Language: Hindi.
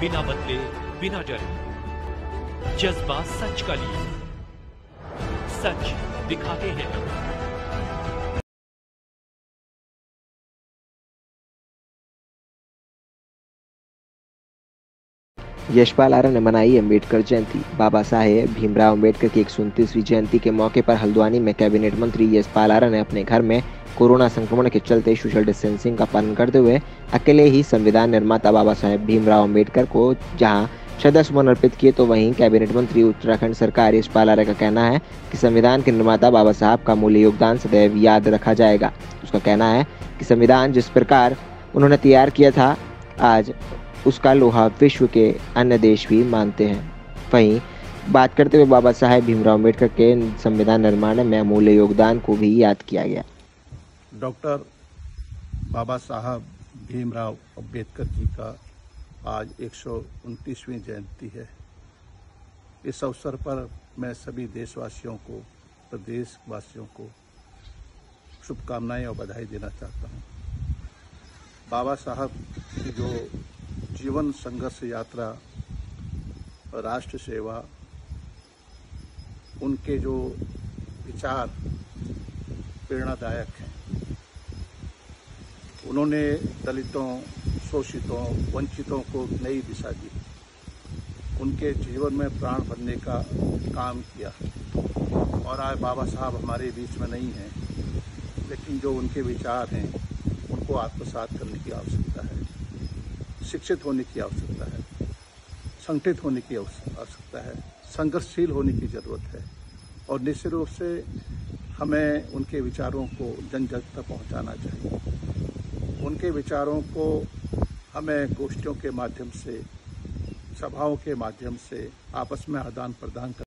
बिना बदले बिना डरे। जज्बा सच का लिए। सच दिखाते हैं यशपाल आर्य ने मनाई अंबेडकर जयंती। बाबा साहेब भीमराव अंबेडकर की एक जयंती के मौके पर हल्द्वानी में कैबिनेट मंत्री यशपाल आर्य ने अपने घर में कोरोना संक्रमण के चलते सोशल डिस्टेंसिंग का पालन करते हुए अकेले ही संविधान निर्माता बाबा साहेब भीमराव अंबेडकर को जहाँ श्रद्धा सुमन अर्पित किए तो वहीं कैबिनेट मंत्री उत्तराखंड सरकार यशपाल आर्य का कहना है कि संविधान के निर्माता बाबा साहब का मूल्य योगदान सदैव याद रखा जाएगा। उसका कहना है कि संविधान जिस प्रकार उन्होंने तैयार किया था, आज उसका लोहा विश्व के अन्य देश भी मानते हैं। वहीं, बात करते हुए बाबा साहेब भीमराव अंबेडकर के संविधान निर्माण में अमूल्य योगदान को भी याद किया गया। डॉक्टर बाबा साहब भीमराव अंबेडकर जी का आज एक जयंती है। इस अवसर पर मैं सभी देशवासियों को, प्रदेशवासियों को शुभकामनाएँ और बधाई देना चाहता हूँ। बाबा साहब की जो जीवन संघर्ष यात्रा, राष्ट्र सेवा, उनके जो विचार प्रेरणादायक हैं। उन्होंने दलितों, शोषितों, वंचितों को नई दिशा दी। उनके जीवन में प्राण भरने का काम किया। और आज बाबा साहब हमारे बीच में नहीं हैं, लेकिन जो उनके विचार हैं, उनको आत्मसात करने की आवश्यकता है। शिक्षित होने की आवश्यकता है, संगठित होने की आवश्यकता है, संघर्षशील होने की ज़रूरत है। और निश्चित रूप से हमें उनके विचारों को जन जन तक पहुंचाना चाहिए। उनके विचारों को हमें गोष्ठियों के माध्यम से, सभाओं के माध्यम से आपस में आदान प्रदान कर